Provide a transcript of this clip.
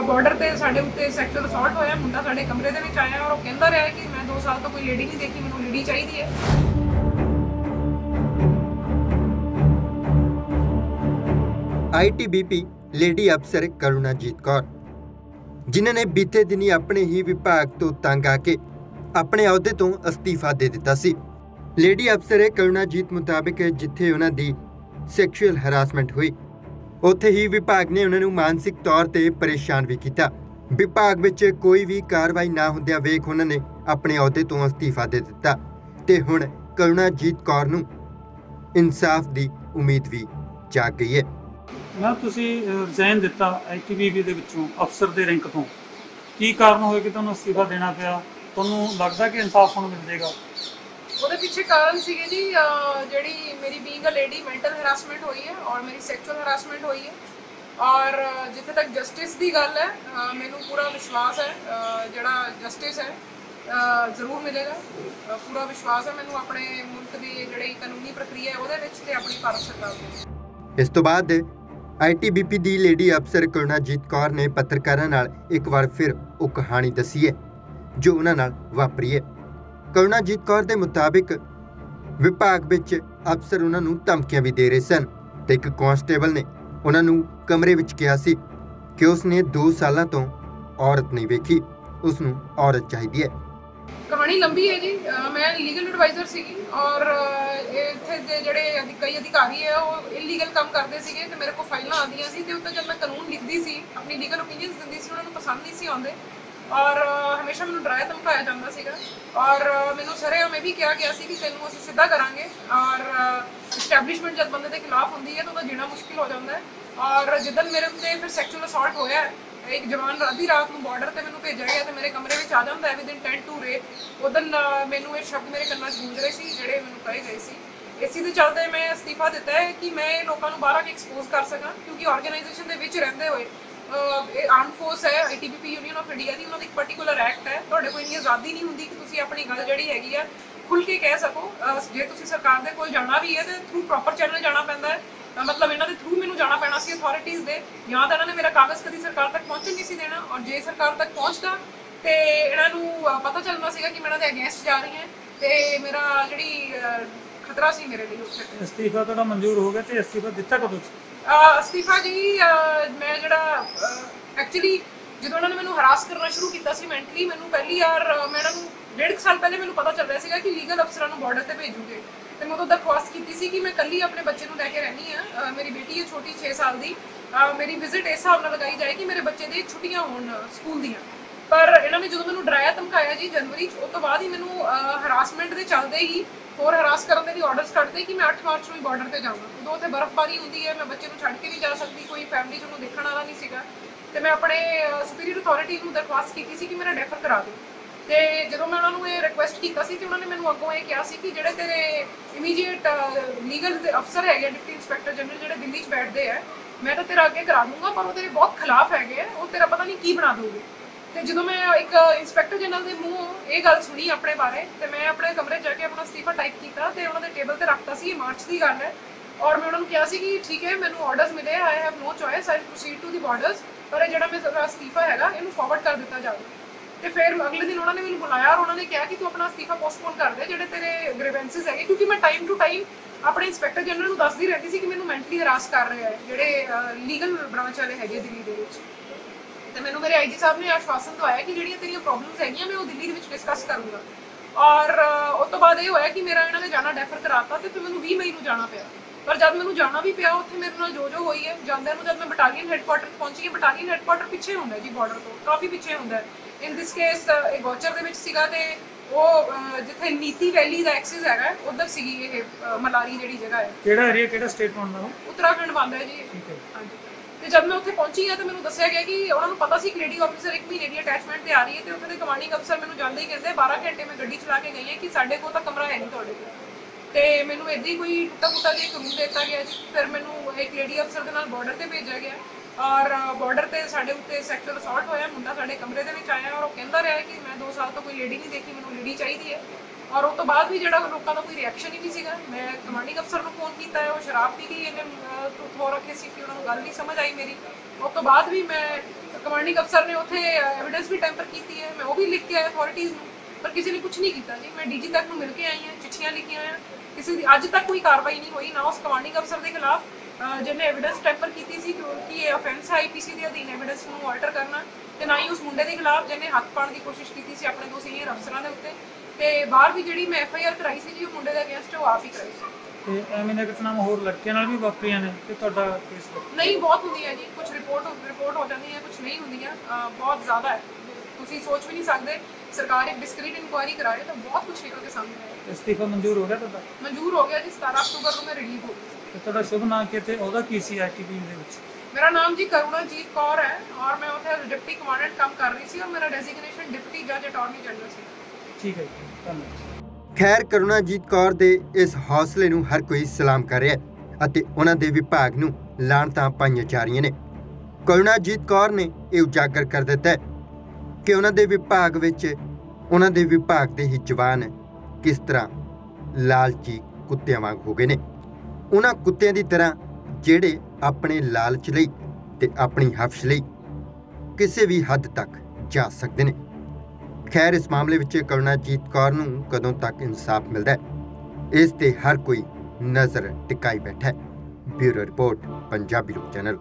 Border ਤੇ ਸਾਡੇ ਉੱਤੇ ਸੈਕਸ਼ੂਅਲ ਅਸੌਲਟ ਹੋਇਆ, ਮੁੰਡਾ ਸਾਡੇ ਕਮਰੇ ਦੇ ਵਿੱਚ ਆਇਆ ਔਰ ਉਹ ਕਹਿੰਦਾ ਰਿਹਾ ਕਿ ਮੈਂ 2 ਸਾਲ ਤੋਂ ਕੋਈ ਲੇਡੀ ਨਹੀਂ ਦੇਖੀ, ਮੈਨੂੰ ਲੇਡੀ ਚਾਹੀਦੀ ਹੈ। ਆਈਟੀਬੀਪੀ ਲੇਡੀ ਅਫਸਰ ਕਰੁਣਾਜੀਤ ਕੌਰ, ਜਿਨ੍ਹਾਂ ਨੇ ਬੀਤੇ ਦਿਨੀ ਆਪਣੇ ਹੀ ਵਿਭਾਗ ਤੋਂ ਤੰਗ ਆ ਕੇ ਆਪਣੇ ਅਹੁਦੇ ਤੋਂ ਅਸਤੀਫਾ ਦੇ ਦਿੱਤਾ ਸੀ। ਲੇਡੀ ਅਫਸਰ ਕਰੁਣਾਜੀਤ ਮੁਤਾਬਕ ਜਿੱਥੇ ਉਹਨਾਂ ਦੀ ਸੈਕਸ਼ੂਅਲ ਹਰਾਸਮੈਂਟ ਹੋਈ ਉੱਥੇ ਹੀ ਵਿਭਾਗ ਨੇ ਉਹਨਾਂ ਨੂੰ ਮਾਨਸਿਕ ਤੌਰ ਤੇ ਪਰੇਸ਼ਾਨ ਵੀ ਕੀਤਾ। ਵਿਭਾਗ ਵਿੱਚ ਕੋਈ ਵੀ ਕਾਰਵਾਈ ਨਾ ਹੁੰਦਿਆਂ ਵੇਖ ਉਹਨਾਂ ਨੇ ਆਪਣੇ ਅਹੁਦੇ ਤੋਂ ਅਸਤੀਫਾ ਦੇ ਦਿੱਤਾ ਤੇ ਹੁਣ ਕਰੁਣਾਜੀਤ ਕੌਰ ਨੂੰ ਇਨਸਾਫ ਦੀ ਉਮੀਦ ਵੀ ਜਾਗ ਗਈ ਹੈ। ਮੈਂ ਤੁਸੀਂ ਰਿਜ਼ਾਈਨ ਦਿੱਤਾ ਆਈਟੀਬੀਬੀ ਦੇ ਵਿੱਚੋਂ, ਅਫਸਰ ਦੇ ਰੈਂਕ ਤੋਂ। ਕੀ ਕਾਰਨ ਹੋਇਆ ਕਿ ਤੁਹਾਨੂੰ ਅਸਤੀਫਾ ਦੇਣਾ ਪਿਆ? ਤੁਹਾਨੂੰ ਲੱਗਦਾ ਕਿ ਇਨਸਾਫ ਹੁਣ ਮਿਲ ਜਾਏਗਾ? ਉਹਦੇ ਪਿੱਛੇ ਕਾਰਨ ਸੀਗੇ ਜੀ ਜਿਹੜੀ ਮੇਰੀ being a lady mental harassment ਹੋਈ ਹੈ ਔਰ ਮੇਰੀ ਸੈਕਸ਼ੂਅਲ ਹਰਾਸਮੈਂਟ ਹੋਈ ਹੈ। ਔਰ ਜਿੱਥੇ ਤੱਕ ਜਸਟਿਸ ਦੀ ਗੱਲ ਹੈ ਮੈਨੂੰ ਪੂਰਾ ਵਿਸ਼ਵਾਸ ਹੈ ਜਿਹੜਾ ਜਸਟਿਸ ਹੈ ਜ਼ਰੂਰ ਮਿਲੇਗਾ। ਪੂਰਾ ਵਿਸ਼ਵਾਸ ਹੈ ਮੈਨੂੰ ਆਪਣੇ ਮੁਲਕ ਦੀ ਜਿਹੜੀ ਕਾਨੂੰਨੀ ਪ੍ਰਕਿਰਿਆ ਹੈ, ਉਹਦੇ ਵਿੱਚ ਤੇ ਆਪਣੀ ਭਾਰਤ ਸਰਕਾਰ ਦੇ। ਇਸ ਤੋਂ ਬਾਅਦ ਆਈਟੀਬੀਪੀ ਦੀ ਲੇਡੀ ਅਫਸਰ ਕਰੁਣਾਜੀਤ ਕੌਰ ਨੇ ਪੱਤਰਕਾਰਾਂ ਨਾਲ ਇੱਕ ਵਾਰ ਫਿਰ ਉਹ ਕਹਾਣੀ ਦੱਸੀ ਹੈ, ਜੋ ਉਹਨਾਂ ਨਾਲ ਵਾਪਰੀ ਹੈ। ਕਰੁਣਾਜੀਤ ਕੌਰ ਦੇ ਮੁਤਾਬਿਕ ਵਿਭਾਗ ਵਿੱਚ ਅਫਸਰ ਉਹਨਾਂ ਨੂੰ ਧਮਕੀਆਂ ਵੀ ਦੇ ਰਹੇ ਸਨ ਤੇ ਇੱਕ ਕਾਂਸਟੇਬਲ ਨੇ ਉਹਨਾਂ ਨੂੰ ਕਮਰੇ ਵਿੱਚ ਕਿਹਾ ਸੀ ਕਿ ਉਸ ਨੇ 2 ਸਾਲਾਂ ਤੋਂ ਔਰਤ ਨਹੀਂ ਵੇਖੀ ਉਸ ਨੂੰ ਔਰਤ ਚਾਹੀਦੀ ਹੈ। ਕਹਾਣੀ ਲੰਬੀ ਹੈ ਜੀ। ਅਹ ਮੈਂ ਲੀਗਲ ਐਡਵਾਈਜ਼ਰ ਸੀਗੀ ਔਰ ਅਹ, ਇੱਥੇ ਦੇ ਜਿਹੜੇ ਅਧਿ- ਕਈ ਅਧਿਕਾਰੀ ਹੈ ਉਹ ਇਲੀਗਲ ਕੰਮ ਕਰਦੇ ਸੀਗੇ ਤੇ ਮੇਰੇ ਕੋਲ ਫਾਈਲਾਂ ਆਉਂਦੀਆਂ ਸੀ ਤੇ ਉੱਤੇ ਜਦ ਮੈਂ ਕਾਨੂੰਨ ਲਿਖਦੀ ਸੀ ਆਪਣੀ ਲੀਗਲ ਓਪੀਨੀਅਨਸ ਦਿੰਦੀ ਸੀ ਉਹਨਾਂ ਨੂੰ ਪਸੰਦ ਨਹੀਂ ਸੀ ਆਉਂਦੇ। ਔਰ ਅਹ, ਹਮੇਸ਼ਾ ਮੈਨੂੰ ਡਰਾਇਆ ਧਮਕਾਇਆ ਜਾਂਦਾ ਸੀਗਾ। ਔਰ ਮੈਨੂੰ ਸਰੇਆਮ ਇਹ ਵੀ ਕਿਹਾ ਗਿਆ ਸੀ ਕਿ ਤੈਨੂੰ ਅਸੀਂ ਸਿੱਧਾ ਕਰਾਂਗੇ। ਔਰ ਐਸਟੈਬਲਿਸ਼ਮੈਂਟ ਜਦ ਬੰਦੇ ਦੇ ਖਿਲਾਫ ਹੁੰਦੀ ਹੈ ਤਾਂ ਉਹਦਾ ਜੀਣਾ ਮੁਸ਼ਕਿਲ ਹੋ ਜਾਂਦਾ ਹੈ। ਔਰ ਜਿੱਦਨ ਮੇਰੇ ਉੱਤੇ ਫਿਰ ਸੈਕਸ਼ੂਅਲ ਅਸੌਲਟ ਹੋਇਆ ਇੱਕ ਜਵਾਨ ਅੱਧੀ ਰਾਤ ਨੂੰ ਬਾਰਡਰ ਤੇ ਮੈਨੂੰ ਭੇਜਿਆ ਗਿਆ ਤੇ ਮੇਰੇ ਕਮਰੇ ਵਿੱਚ ਆ ਜਾਂਦਾ ਹੈ ਵਿਦਿਨ 10 ਟੂ ਰੇਪ ਉਦੋਂ ਮੈਨੂੰ ਇਹ ਸ਼ਬਦ ਮੇਰੇ ਕੰਨਾਂ 'ਚ ਗੂੰਜ ਰਹੇ ਸੀ, ਜਿਹੜੇ ਮੈਨੂੰ ਕਹੇ ਗਏ ਸੀ। ਇਸੇ ਦੇ ਚਲਦੇ ਮੈਂ ਅਸਤੀਫਾ ਦਿੱਤਾ ਹੈ ਕਿ ਮੈਂ ਇਹ ਲੋਕਾਂ ਨੂੰ ਬਾਹਰ ਆ ਕੇ ਐਕਸਪੋਜ਼ ਕਰ ਸਕਾਂ, ਕਿਉਂਕਿ ਆਰਗੇਨਾਈਜੇਸ਼ਨ ਦੇ ਵਿੱਚ ਰਹਿੰਦੇ ਹੋਏ ਇਹ ਆਰਮ ਫੋਰਸ ਹੈ ਆਈਟੀਬੀਪੀ ਯੂਨੀਅਨ ਆਫ ਇੰਡੀਆ ਦੀ, ਉਹਨਾਂ ਦਾ ਇੱਕ ਪਾਰਟਿਕੂਲਰ ਐਕਟ ਹੈ। ਤੁਹਾਡੇ ਕੋਲ ਇੰਨੀ ਆਜ਼ਾਦੀ ਨਹੀਂ ਹੁੰਦੀ ਕਿ ਤੁਸੀਂ ਆਪਣੀ ਗੱਲ ਜਿਹੜੀ ਹੈਗੀ ਆ ਖੁੱਲ ਕੇ ਕਹਿ ਸਕੋ। ਜੇ ਤੁਸੀਂ ਸਰਕਾਰ ਦੇ ਕੋਲ ਜਾਣਾ ਵੀ ਹੈ, ਤੇ ਥਰੂ ਪ੍ਰੋਪਰ ਚੈਨਲ ਜਾਣਾ ਪੈਂਦਾ ਹੈ। ਮਤਲਬ ਇਹਨਾਂ ਦੇ ਥਰੂ ਮੈਨੂੰ ਜਾਣਾ ਪੈਣਾ ਸੀ ਅਥਾਰਟੀਆਂ ਦੇ। ਜਾਂ ਤਾਂ ਇਹਨਾਂ ਨੇ ਮੇਰਾ ਕਾਗਜ਼ ਕਦੀ ਸਰਕਾਰ ਤੱਕ ਪਹੁੰਚਣ ਨਹੀਂ ਸੀ ਦੇਣਾ, ਔਰ ਜੇ ਸਰਕਾਰ ਤੱਕ ਪਹੁੰਚਦਾ, ਤੇ ਇਹਨਾਂ ਨੂੰ ਪਤਾ ਚੱਲਣਾ ਸੀਗਾ ਕਿ ਮੈਂ ਇਹਨਾਂ ਦੇ ਅਗੇਂਸਟ ਜਾ ਰਹੀ ਹਾਂ। ਤੇ ਮੇਰਾ ਜਿਹੜੀ ਖਤਰਾ ਸੀ ਮੇਰੇ ਲਈ ਉਸ ਅਸਤੀਫਾ ਤੁਹਾਡਾ ਮਨਜ਼ੂਰ ਹੋ ਗਿਆ ਤੇ ਅਸਤੀਫਾ ਦਿੱਤਾ ਕਦੋਂ ਸੀ? ਅਹ ਅਸਤੀਫਾ ਜੀ ਅਹ ਮੈਂ ਜਿਹੜਾ ਐਕਚੁਅਲੀ ਜਦੋਂ ਉਹਨਾਂ ਨੇ ਮੈਨੂੰ ਹਰਾਸ ਕਰਨਾ ਸ਼ੁਰੂ ਕੀਤਾ ਸੀ ਮੈਂਟਲੀ ਮੈਨੂੰ ਪਹਿਲੀ ਵਾਰ ਅਹ, ਮੈਂ ਇਹਨਾਂ ਨੂੰ ਡੇਢ ਕੁ ਸਾਲ ਪਹਿਲੇ ਮੈਨੂੰ ਪਤਾ ਚੱਲ ਰਿਹਾ ਸੀਗਾ ਕਿ ਲੀਗਲ ਅਫਸਰਾਂ ਨੂੰ ਬਾਰਡਰ ਤੇ ਭੇਜੂਗੇ। ਤੇ ਮੈਂ ਉਦੋਂ ਦਰਖਾਸਤ ਕੀਤੀ ਸੀ ਕਿ ਮੈਂ ਕੱਲੀ ਆਪਣੇ ਬੱਚੇ ਨੂੰ ਲੈ ਕੇ ਰਹਿਣੀ ਆ ਮੇਰੀ ਬੇਟੀ ਹੈ ਛੋਟੀ 6 ਸਾਲ ਦੀ। ਅਹ, ਮੇਰੀ ਵਿਜ਼ਿਟ ਇਸ ਹਿਸਾਬ ਨਾਲ ਲਗਾਈ ਜਾਏ ਕਿ ਮੇਰੇ ਬੱਚੇ ਦੀ ਛੁੱਟੀਆਂ ਹੋਣ ਸਕੂਲ ਦੀਆਂ। ਪਰ ਇਹਨਾਂ ਨੇ ਜਦੋਂ ਮੈਨੂੰ ਡਰਾਇਆ ਧਮਕਾਇਆ ਜੀ ਜਨਵਰੀ 'ਚ, ਉਸ ਤੋਂ ਬਾਅਦ ਹੀ ਮੈਨੂੰ ਹਰਾਸਮੈਂਟ ਦੇ ਚੱਲਦੇ ਹੀ ਹੋਰ ਹਰਾਸ ਕਰਨ ਦੇ ਲਈ ਆਰਡਰਸ ਕੱਢਦੇ ਕਿ ਮੈਂ 8 ਮਾਰਚ ਨੂੰ ਹੀ ਬਾਰਡਰ ਤੇ ਜਾਵਾਂ। ਉਦੋਂ ਉੱਥੇ ਬਰਫ਼ਬਾਰੀ ਹੁੰਦੀ ਹੈ ਮੈਂ ਬੱਚੇ ਨੂੰ ਛੱਡ ਕੇ ਨਹੀਂ ਜਾ ਸਕਦੀ ਕੋਈ ਫੈਮਿਲੀ ਚ ਉਹਨੂੰ ਦੇਖਣ ਵਾਲਾ ਨਹੀਂ ਸੀਗਾ। ਤੇ ਮੈਂ ਆਪਣੇ ਸੁਪੀਰੀਅਰ ਅਥਾਰਟੀ ਨੂੰ ਦਰਖਾਸਤ ਕੀਤੀ ਸੀ ਕਿ ਮੇਰਾ ਡੈਫਰ ਕਰਾ ਦਿਓ। ਤੇ ਜਦੋਂ ਮੈਂ ਉਹਨਾਂ ਨੂੰ ਇਹ ਰਿਕੁਐਸਟ ਕੀਤਾ ਸੀ ਤੇ ਉਹਨਾਂ ਨੇ ਮੈਨੂੰ ਅੱਗੋਂ ਇਹ ਕਿਹਾ ਸੀ ਕਿ ਜਿਹੜੇ ਤੇਰੇ ਇਮੀਡੀਏਟ ਲੀਗਲ ਅਫਸਰ ਹੈਗੇ ਡਿਪਟੀ ਇੰਸਪੈਕਟਰ ਜਨਰਲ ਜਿਹੜੇ ਦਿੱਲੀ 'ਚ ਬੈਠਦੇ ਆ ਮੈਂ ਤਾਂ ਤੇਰਾ ਅੱਗੇ ਕਰਾ ਦੂੰਗਾ ਪਰ ਉਹ ਤੇਰੇ ਬਹੁਤ ਖਿਲਾਫ ਹੈਗੇ ਆ ਉਹ ਤੇਰਾ ਪਤਾ ਨਹੀਂ ਕੀ ਬਣਾ ਦੋਗੇ। ਤੇ ਜਦੋਂ ਮੈਂ ਇੱਕ ਇੰਸਪੈਕਟਰ ਜਨਰਲ ਦੇ ਮੂੰਹੋਂ ਇਹ ਗੱਲ ਸੁਣੀ ਆਪਣੇ ਬਾਰੇ, ਤੇ ਮੈਂ ਆਪਣੇ ਕਮਰੇ ਜਾ ਕੇ ਆਪਣਾ ਅਸਤੀਫਾ ਟਾਈਪ ਕੀਤਾ ਤੇ ਉਹਨਾਂ ਦੇ ਟੇਬਲ ਤੇ ਰੱਖਤਾ ਸੀ ਮਾਰਚ ਦੀ ਗੱਲ ਹੈ। ਔਰ ਮੈਂ ਉਹਨਾਂ ਨੂੰ ਕਿਹਾ ਸੀ ਕਿ ਠੀਕ ਹੈ, ਮੈਨੂੰ ਆਰਡਰਸ ਮਿਲੇ I have no choice I proceed to the borders ਪਰ ਜਿਹੜਾ ਮੇਰਾ ਅਸਤੀਫਾ ਹੈਗਾ, ਇਹਨੂੰ ਫਾਰਵਰਡ ਕਰ ਦਿੱਤਾ ਜਾਵੇ। ਤੇ ਫਿਰ ਅਗਲੇ ਦਿਨ ਉਹਨਾਂ ਨੇ ਮੈਨੂੰ ਬੁਲਾਇਆ ਔਰ ਉਹਨਾਂ ਨੇ ਕਿਹਾ ਕਿ ਤੂੰ ਆਪਣਾ ਅਸਤੀਫਾ ਪੋਸਟਪੋਨ ਕਰ ਦੇ, ਜਿਹੜੇ ਤੇਰੇ ਗ੍ਰੀਵੈਂਸਸ ਹੈਗੇ, ਕਿਉਂਕਿ ਮੈਂ ਟਾਈਮ ਟੂ ਟਾਈਮ ਆਪਣੇ ਇੰਸਪੈਕਟਰ ਜਨਰਲ ਨੂੰ ਦੱਸਦੀ ਰਹਿੰਦੀ ਸੀ ਕਿ ਮੈਨੂੰ ਮੈਂਟਲੀ ਹਰਾਸ ਕਰ ਰਿਹਾ ਹੈ, ਜਿਹੜੇ ਲੀਗਲ ਬ੍ਰਾਂਚ ਵਾਲੇ ਹੈਗੇ ਦਿੱਲੀ ਦੇ ਵਿੱਚ। ਤੇ ਮੈਨੂੰ ਮੇਰੇ ਆਈਜੀ ਸਾਹਿਬ ਨੇ ਆਸ਼ਵਾਸਨ ਦਵਾਇਆ ਕਿ ਜਿਹੜੀਆਂ ਤੇਰੀਆਂ ਪ੍ਰੋਬਲਮਸ ਹੈਗੀਆਂ ਮੈਂ ਉਹ ਦਿੱਲੀ ਦੇ ਵਿੱਚ ਡਿਸਕਸ ਕਰੂੰਗਾ। ਔਰ ਉਸ ਤੋਂ ਬਾਅਦ ਇਹ ਹੋਇਆ ਕਿ ਮੇਰਾ ਇਹਨਾਂ ਨੇ ਜਾਣਾ ਡੈਫਰ ਕਰਾਤਾ ਤੇ ਫਿਰ ਮੈਨੂੰ 20 ਮਈ ਨੂੰ ਜਾਣਾ ਪਿਆ। ਪਰ ਜਦ ਮੈਨੂੰ ਜਾਣਾ ਵੀ ਪਿਆ ਉੱਥੇ ਮੇਰੇ ਨਾਲ ਜੋ ਜੋ ਹੋਈ ਹੈ ਜਾਂਦਿਆਂ ਨੂੰ ਜਦ ਮੈਂ ਬਟਾਲੀਅਨ ਹੈੱਡਕੁਆਟਰ ਪਹੁੰਚੀ ਬਟਾਲੀਅਨ ਹੈੱਡਕੁਆਟਰ ਪਿੱਛੇ ਹੁੰਦਾ ਜੀ ਬਾਰਡਰ ਤੋਂ ਕਾਫੀ ਪਿੱਛੇ ਹੁੰਦਾ ਇਨ ਦਿਸ ਕੇਸ ਇਹ ਗੋਚਰ ਦੇ ਵਿੱਚ ਸੀਗਾ ਤੇ ਉਹ ਜਿੱਥੇ ਨੀਤੀ ਵੈਲੀ ਦਾ ਐਕਸਿਸ ਹੈਗਾ ਉਧਰ ਸੀਗੀ ਇਹ ਮਲਾਰੀ ਜਿਹੜੀ ਜਗ੍ਹਾ ਹੈ। ਕਿਹੜਾ ਏਰੀਆ ਕਿਹੜਾ ਸਟੇਟ ਬਣਦਾ ਉਹ ਉੱਤਰਾਖੰਡ ਹੈ ਜੀ। ਠੀਕ ਹੈ। ਹਾਂਜੀ। ਤੇ ਜਦ ਮੈਂ ਉੱਥੇ ਪਹੁੰਚੀ ਆ, ਤੇ ਮੈਨੂੰ ਦੱਸਿਆ ਗਿਆ ਕਿ ਉਹਨਾਂ ਨੂੰ ਪਤਾ ਸੀ ਕਿ ਲੇਡੀ ਆਫੀਸਰ ਇੱਕ ਮਹੀਨੇ ਦੀ ਅਟੈਚਮੈਂਟ ਤੇ ਆ ਰਹੀ ਹੈ ਤੇ ਉੱਥੇ ਦੇ ਕਮਾਂਡਿੰਗ ਅਫਸਰ ਮੈਨੂੰ ਜਾਂਦੇ ਹੀ ਕਹਿੰਦੇ 12 ਘੰਟੇ ਮੈਂ ਗੱਡੀ ਚਲਾ ਕੇ ਗਈ ਹਾਂ ਕਿ ਸਾਡੇ ਕੋਲ ਤਾਂ ਕਮਰਾ ਹੈ ਨਹੀਂ ਤੁਹਾਡੇ ਕੋਲ। ਤੇ ਮੈਨੂੰ ਏਦਾਂ ਹੀ ਕੋਈ ਟੁੱਟਾ ਫੁੱਟਾ ਜਿਹਾ ਇੱਕ ਰੂਮ ਦਿੱਤਾ ਗਿਆ ਜੀ। ਫਿਰ ਮੈਨੂੰ ਇੱਕ ਲੇਡੀ ਅਫਸਰ ਦੇ ਨਾਲ ਬਾਰਡਰ ਤੇ ਭੇਜਿਆ ਗਿਆ। ਔਰ ਬਾਰਡਰ ਤੇ ਸਾਡੇ ਉੱਤੇ ਸੈਕਸ਼ੂਅਲ ਅਸੌਲਟ ਹੋਇਆ, ਮੁੰਡਾ ਸਾਡੇ ਕਮਰੇ ਦੇ ਵਿੱਚ ਆਇਆ ਔਰ ਉਹ ਕਹਿੰਦਾ ਰਿਹਾ ਕਿ ਮੈਂ 2 ਸਾਲ ਤੋਂ ਕੋਈ ਲੇਡੀ ਨਹੀਂ ਦੇਖੀ, ਮੈਨੂੰ ਲੇਡੀ ਚਾਹੀਦੀ ਹੈ। ਔਰ ਉਸ ਤੋਂ ਬਾਅਦ ਵੀ ਜਿਹੜਾ ਲੋਕਾਂ ਦਾ ਕੋਈ ਰਿਐਕਸ਼ਨ ਹੀ ਨਹੀਂ ਸੀਗਾ। ਮੈਂ ਕਮਾਂਡਿੰਗ ਅਫਸਰ ਨੂੰ ਫੋਨ ਕੀਤਾ ਉਹ ਸ਼ਰਾਬ ਪੀ ਕੇ ਇਹਨੇ ਹੋ ਰੱਖੇ ਸੀ ਕਿ ਉਹਨਾਂ ਨੂੰ ਗੱਲ ਨਹੀਂ ਸਮਝ ਆਈ ਮੇਰੀ। ਉਸ ਤੋਂ ਬਾਅਦ ਵੀ ਮੈਂ ਕਮਾਂਡਿੰਗ ਅਫਸਰ ਨੇ ਉੱਥੇ ਐਵੀਡੈਂਸ ਵੀ ਟੈਂਪਰ ਕੀਤੀ ਹੈ। ਮੈਂ ਉਹ ਵੀ ਲਿਖ ਕੇ ਆਇਆ ਅਥਾਰਟੀਆਂ ਨੂੰ, ਪਰ ਕਿਸੇ ਨੇ ਕੁਝ ਨਹੀਂ ਕੀਤਾ ਜੀ। ਮੈਂ ਡੀਜੀ ਤੱਕ ਨੂੰ ਮਿਲ ਕੇ ਆਈ ਹਾਂ, ਚਿੱਠੀਆਂ ਲਿਖੀਆਂ ਆ ਕਿਸੇ ਦੀ ਅੱਜ ਤੱਕ ਕੋਈ ਕਾਰਵਾਈ ਨਹੀਂ ਹੋਈ, ਨਾ ਉਸ ਕਮਾਂਡਿੰਗ ਅਫਸਰ ਦੇ ਖਿਲਾਫ। ਜਿਹਨੇ ਐਵੀਡੈਂਸ ਟੈਂਪਰ ਕੀਤੀ ਸੀ ਕਿ ਇਹ ਆਫੈਂਸ ਹੈ ਆਈਪੀਸੀ ਦੇ ਅਧੀਨ ਐਵੀਡੈਂਸ ਨੂੰ ਆਲਟਰ ਕਰਨਾ, ਤੇ ਨਾ ਹੀ ਉਸ ਮੁੰਡੇ ਦੇ ਖਿਲਾਫ ਜਿਹਨੇ ਹੱਥ ਪਾਉਣ ਦੀ ਕੋਸ਼ਿਸ਼ ਕੀਤੀ ਸੀ ਆਪਣੇ ਦੋ ਸੀਨੀਅਰ ਅਫਸਰਾਂ ਦੇ ਉੱਤੇ। ਤੇ ਬਾਹਰ ਵੀ ਜਿਹੜੀ ਮੈਂ ਐਫਆਈਆਰ ਕਰਾਈ ਸੀ ਜੀ ਉਹ ਮੁੰਡੇ ਦੇ ਅਗੇਂਸਟ ਉਹ ਆਪ ਹੀ ਕਰਾਈ ਸੀ। ਤੇ ਐਵੇਂ ਦੀਆਂ ਘਟਨਾਵਾਂ ਹੋਰ ਲੜਕੀਆਂ ਨਾਲ ਵੀ ਵਾਪਰੀਆਂ ਨੇ? ਤੇ ਤੁਹਾਡਾ ਕੇਸ ਨਹੀਂ ਬਹੁਤ ਹੁੰਦੀ ਹੈ ਜੀ। ਕੁਝ ਰਿਪੋਰਟ ਰਿਪੋਰਟ ਹੋ ਜਾਂਦੀ ਹੈ ਕੁਝ ਨਹੀਂ ਹੁੰਦੀਆਂ। ਅਹ ਬਹੁਤ ਜ਼ਿਆਦਾ ਹੈ। ਤੁਸੀਂ ਸੋਚ ਵੀ ਨਹੀਂ ਸਕਦੇ ਸਰਕਾਰ ਇੱਕ ਡਿਸਕ੍ਰੀਟ ਇਨਕੁਆਇਰੀ ਕਰਾਏ ਤਾਂ ਬਹੁਤ ਕੁਝ ਨਿਕਲ ਕੇ ਸਾਹਮਣੇ ਆਇਆ। ਅਸਤੀਫਾ ਮਨਜ਼ੂਰ ਹੋ ਗਿਆ ਤੁਹਾਡਾ? ਮਨਜ਼ੂਰ ਹੋ ਗਿਆ ਜੀ 17 ਅਕਤੂਬਰ ਨੂੰ ਮੈਂ ਰਿਲੀਵ ਹੋ ਗਈ। ਤੇ ਤੁਹਾਡਾ ਸ਼ੁਭ ਨਾਮ ਕੀ ਤੇ ਉਹਦਾ ਕੀ ਸੀ ਐਕਟੀਵੀ ਦੇ ਵਿੱਚ? ਮੇਰਾ ਨਾਮ ਜੀ ਕਰੁਣਾਜੀਤ ਕੌਰ ਹੈ ਔਰ ਮੈਂ ਉੱਥੇ ਡਿਪਟੀ ਕਮਾਂਡੈਂਟ ਕੰਮ ਕਰ ਰਹੀ ਸੀ ਔਰ ਮੇਰਾ ਡੈਜ਼ਿਗਨੇਸ਼ਨ ਡਿਪਟੀ ਜੱਜ ਅਟਾਰਨੀ ਜਨਰਲ ਸੀ। ਠੀਕ ਹੈ ਜੀ, ਧੰਨਵਾਦ। ਖੈਰ, ਕਰੁਣਾਜੀਤ ਕੌਰ ਦੇ ਇਸ ਹੌਸਲੇ ਨੂੰ ਹਰ ਕੋਈ ਸਲਾਮ ਕਰ ਰਿਹਾ ਹੈ ਅਤੇ ਉਹਨਾਂ ਦੇ ਵਿਭਾਗ ਨੂੰ ਲਾਣਤਾਂ ਪਾਈਆਂ ਜਾ ਰਹੀਆਂ ਨੇ। ਕਰੁਣਾਜੀਤ ਕੌਰ ਨੇ ਇਹ ਉਜਾਗਰ ਕਰ ਦਿੱਤਾ ਕਿ ਉਹਨਾਂ ਦੇ ਵਿਭਾਗ ਵਿੱਚ ਉਹਨਾਂ ਦੇ ਵਿਭਾਗ ਦੇ ਹੀ ਜਵਾਨ ਕਿਸ ਤਰ੍ਹਾਂ ਲਾਲਚੀ ਕੁੱਤਿਆਂ ਵਾਂਗ ਹੋ ਗਏ ਨੇ। ਉਹਨਾਂ ਕੁੱਤਿਆਂ ਦੀ ਤਰ੍ਹਾਂ ਜਿਹੜੇ ਆਪਣੇ ਲਾਲਚ ਲਈ ਤੇ ਆਪਣੀ ਹਫਸ਼ ਲਈ ਕਿਸੇ ਵੀ ਹੱਦ ਤੱਕ ਜਾ ਸਕਦੇ ਨੇ। ਖੈਰ, ਇਸ ਮਾਮਲੇ ਵਿੱਚ ਕਰੁਣਾਜੀਤ ਕੌਰ ਨੂੰ ਕਦੋਂ ਤੱਕ ਇਨਸਾਫ ਮਿਲਦਾ ਹੈ? ਇਸ ਤੇ ਹਰ ਕੋਈ ਨਜ਼ਰ ਟਿਕਾਈ ਬੈਠਾ ਹੈ। ਬਿਊਰੋ ਰਿਪੋਰਟ, ਪੰਜਾਬੀ ਲੋਕ ਚੈਨਲ।